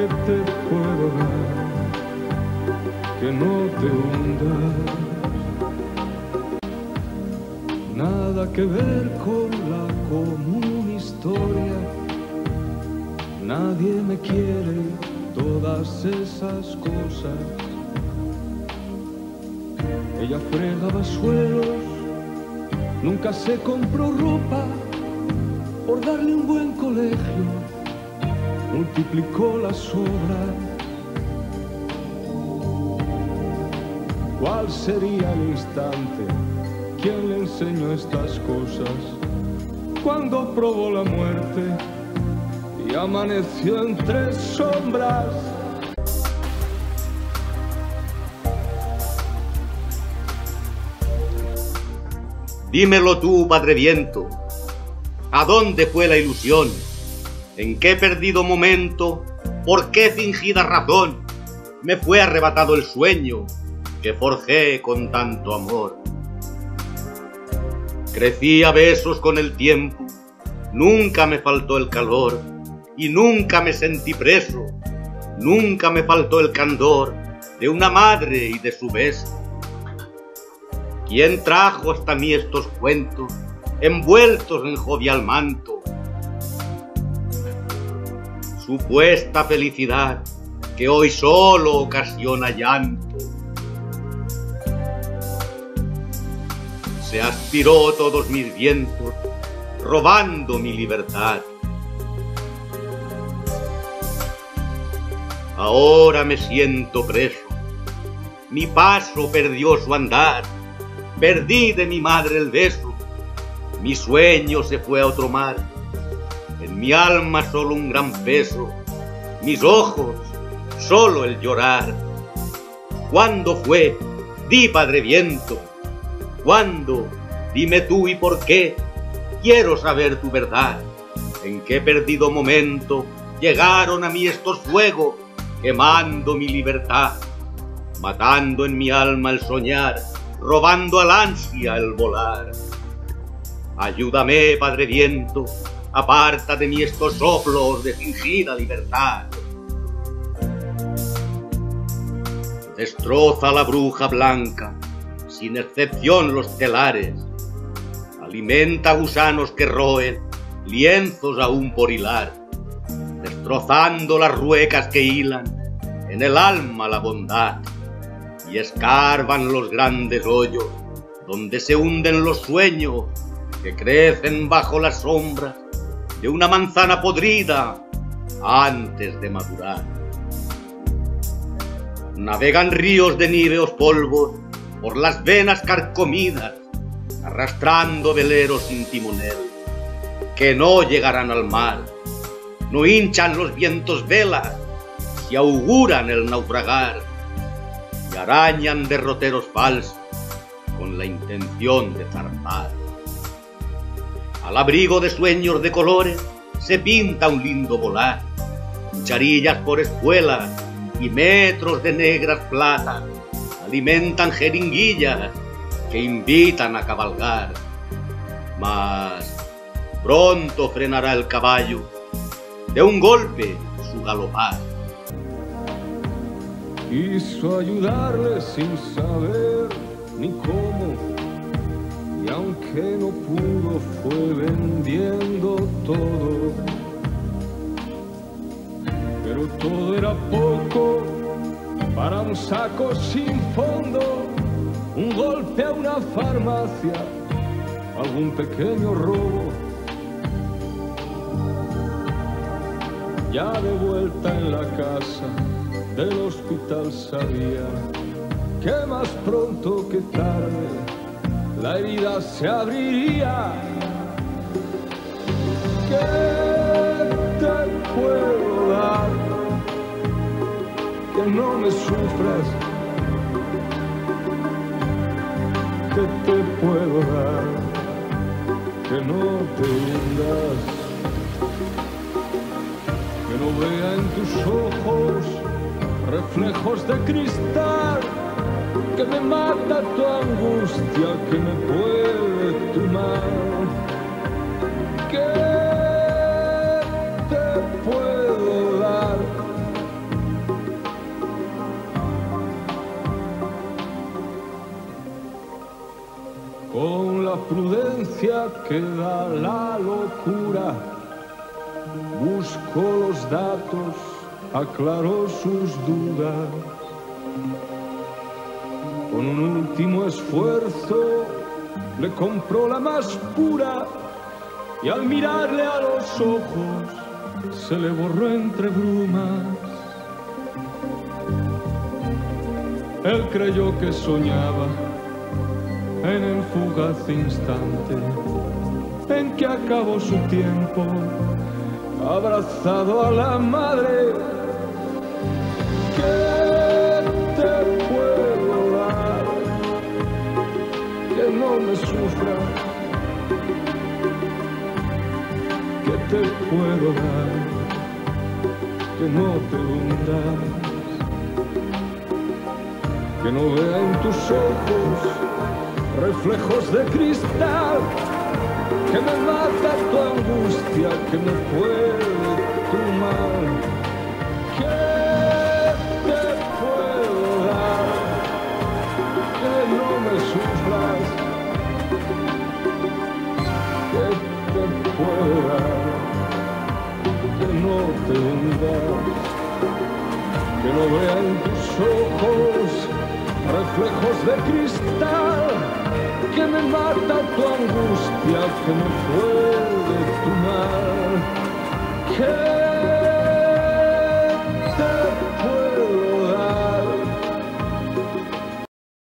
que te puedo dar, que no te hundas. Nada que ver con la común historia, nadie me quiere, todas esas cosas. Ella fregaba suelos, nunca se compró ropa por darle un buen colegio, multiplicó las obras. ¿Cuál sería el instante? ¿Quién le enseñó estas cosas? Cuando probó la muerte y amaneció entre sombras. Dímelo tú, Padre Viento, ¿a dónde fue la ilusión? ¿En qué perdido momento? ¿Por qué fingida razón me fue arrebatado el sueño que forjé con tanto amor? Crecí a besos con el tiempo, nunca me faltó el calor y nunca me sentí preso, nunca me faltó el candor de una madre y de su beso. ¿Quién trajo hasta mí estos cuentos envueltos en jovial manto? Supuesta felicidad que hoy solo ocasiona llanto. Se aspiró todos mis vientos, robando mi libertad. Ahora me siento preso, mi paso perdió su andar Perdí de mi madre el beso, mi sueño se fue a otro mar. Mi alma solo un gran peso, mis ojos solo el llorar. ¿Cuándo fue? Di, Padre Viento. ¿Cuándo? Dime tú y por qué. Quiero saber tu verdad. ¿En qué perdido momento llegaron a mí estos fuegos, quemando mi libertad, matando en mi alma el soñar? robando al ansia el volar. Ayúdame, Padre Viento, aparta de mí estos soplos de fingida libertad. Destroza la bruja blanca, sin excepción los telares. Alimenta gusanos que roen lienzos aún por hilar, destrozando las ruecas que hilan en el alma la bondad y escarban los grandes hoyos donde se hunden los sueños que crecen bajo la sombra de una manzana podrida antes de madurar. Navegan ríos de níveos polvos por las venas carcomidas, arrastrando veleros sin timonel, que no llegarán al mar. No hinchan los vientos velas y auguran el naufragar y arañan derroteros falsos con la intención de zarpar. Al abrigo de sueños de colores se pinta un lindo volar, cucharillas por espuelas y metros de negras platas alimentan jeringuillas que invitan a cabalgar. Mas pronto frenará el caballo de un golpe su galopar quiso ayudarle sin saber ni cómo. Aunque no pudo, fue vendiendo todo. Pero todo era poco para un saco sin fondo, un golpe a una farmacia, algún pequeño robo. Ya de vuelta en la casa del hospital sabía que más pronto que tarde la herida se abriría. ¿Qué te puedo dar? Que no me sufras. ¿Qué te puedo dar? Que no te hundas. Que no vea en tus ojos reflejos de cristal, que me mata tu angustia, que me puede tu mal. que te puedo dar. Con la prudencia que da la locura, busco los datos, aclaro sus dudas con un último esfuerzo le compró la más pura y al mirarle a los ojos se le borró entre brumas. Él creyó que soñaba en el fugaz instante en que acabó su tiempo, abrazado a la madre. Puedo dar? Que no te hundas. Que no vea en tus ojos reflejos de cristal, que me mata tu angustia, que me puede tu mal. ¿Qué te puedo? Que no me sufras. ¿Qué te puedo dar? Que no vean tus ojos reflejos de cristal que me mata tu angustia, que me puede tu mal. Que